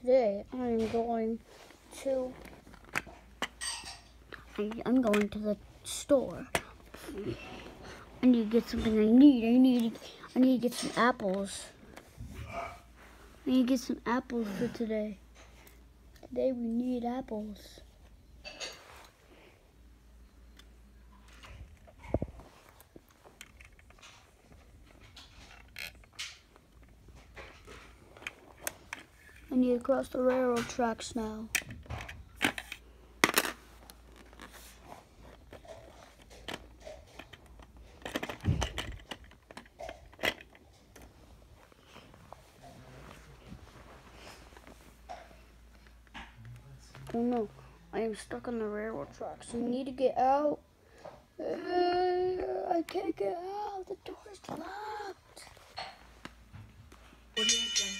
today I'm going to I'm going to the store. I need to get something I need. I need I need to get some apples. I need to get some apples for today. Today we need apples. I need to cross the railroad tracks now. Oh no, I am stuck on the railroad tracks. I need to get out. Uh, I can't get out. The door's locked. Audio Jungle. Audio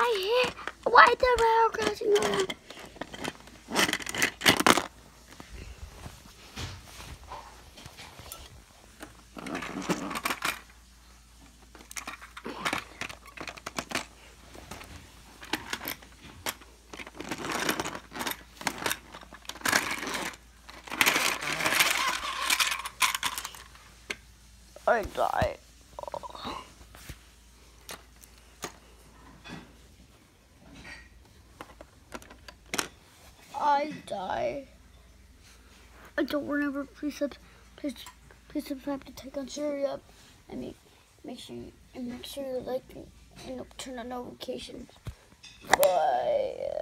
I hear why the rail crashing? around. I die. I die. I don't remember. Please, sub, please, please subscribe to Ty Con Sherri up, and make make sure you, and make sure you like and turn on notifications. Bye.